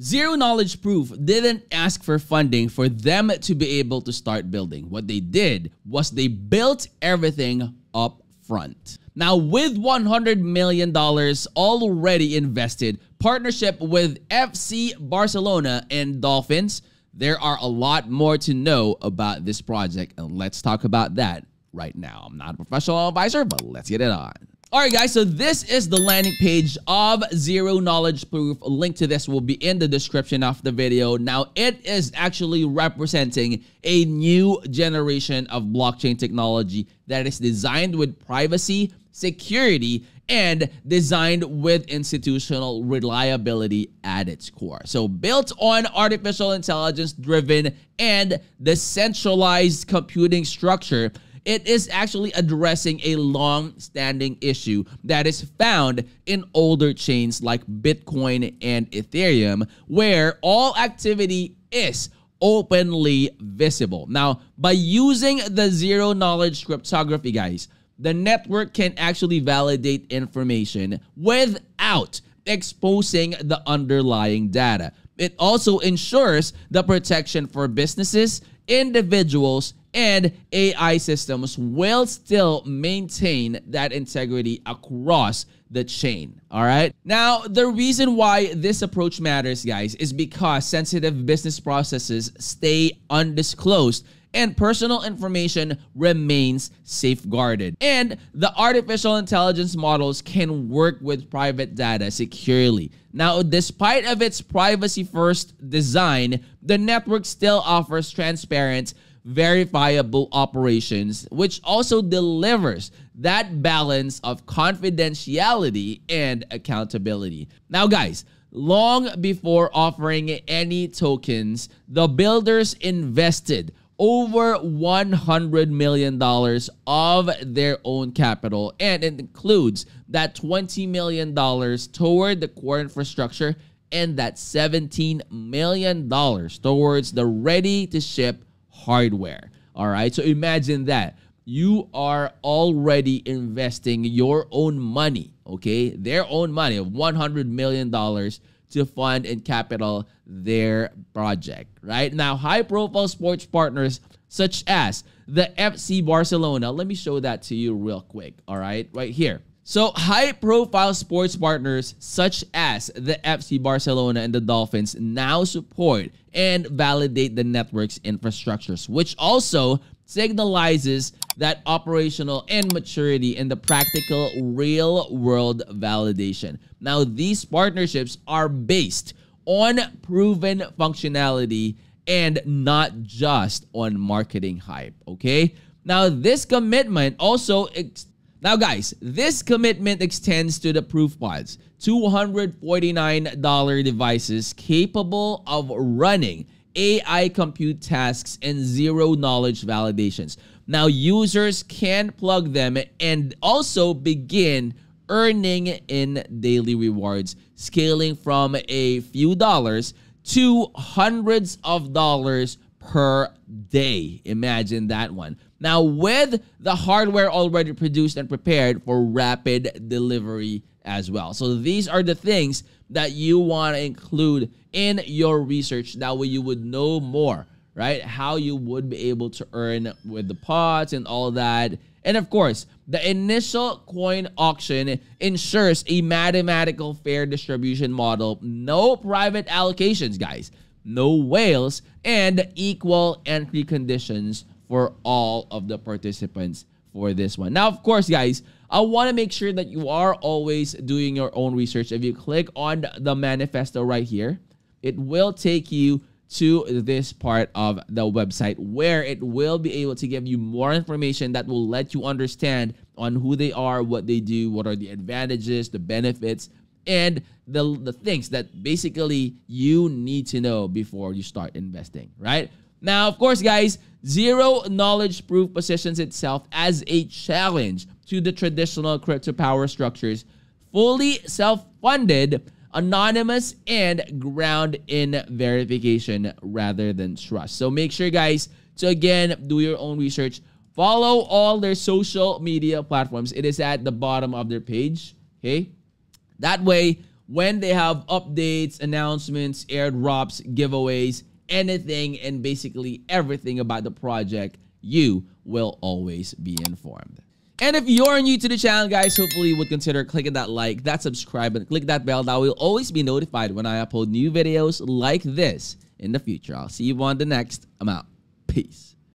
Zero Knowledge Proof didn't ask for funding for them to be able to start building. What they did was they built everything up front. Now, with $100 million already invested, partnership with FC Barcelona and Dolphins, there are a lot more to know about this project, and let's talk about that right now. I'm not a professional advisor, but let's get it on. Alright guys, so this is the landing page of Zero Knowledge Proof. A link to this will be in the description of the video. Now, it is actually representing a new generation of blockchain technology that is designed with privacy, security, and designed with institutional reliability at its core. So built on artificial intelligence driven and decentralized computing structure, it is actually addressing a long-standing issue that is found in older chains like Bitcoin and Ethereum, where all activity is openly visible. Now, by using the zero knowledge cryptography, guys, the network can actually validate information without exposing the underlying data. It also ensures the protection for businesses, individuals, and AI systems will still maintain that integrity across the chain. All right. Now, the reason why this approach matters, guys, is because sensitive business processes stay undisclosed and personal information remains safeguarded. And the artificial intelligence models can work with private data securely. Now, despite of its privacy first design, the network still offers transparent verifiable operations, which also delivers that balance of confidentiality and accountability. Now, guys, long before offering any tokens, the builders invested over $100 million of their own capital, and it includes that $20 million toward the core infrastructure and that $17 million towards the ready to ship hardware. All right. So imagine that you are already investing your own money, okay? Their own money of $100 million to fund and capital their project, right? Now, high profile sports partners such as the FC Barcelona, let me show that to you real quick, all right? Right here. So, high profile sports partners such as the FC Barcelona and the Dolphins now support and validate the network's infrastructures, which also signalizes that operational and maturity in the practical real world validation. Now, these partnerships are based on proven functionality and not just on marketing hype, okay? Now, this commitment also now, guys, this commitment extends to the proof pods, $249 devices capable of running AI compute tasks and zero knowledge validations. Now, users can plug them and also begin earning in daily rewards, scaling from a few dollars to hundreds of dollars per day. Imagine that one. Now, with the hardware already produced and prepared for rapid delivery as well. So these are the things that you want to include in your research. That way you would know more, right? How you would be able to earn with the pods and all that. And of course, the initial coin auction ensures a mathematical fair distribution model. No private allocations, guys. No whales and equal entry conditions for all of the participants for this one. Now, of course, guys, I want to make sure that you are always doing your own research. If you click on the manifesto right here, it will take you to this part of the website where it will be able to give you more information that will let you understand on who they are, what they do, what are the advantages, the benefits, and the, the things that basically you need to know before you start investing, right? Now, of course, guys, zero knowledge proof positions itself as a challenge to the traditional crypto power structures, fully self funded, anonymous, and ground in verification rather than trust. So make sure, guys, to again do your own research. Follow all their social media platforms. It is at the bottom of their page. Okay. That way, when they have updates, announcements, airdrops, giveaways, anything and basically everything about the project, you will always be informed. And if you're new to the channel, guys, hopefully you would consider clicking that like, that subscribe, and click that bell. That will always be notified when I upload new videos like this in the future. I'll see you on the next. I'm out. Peace.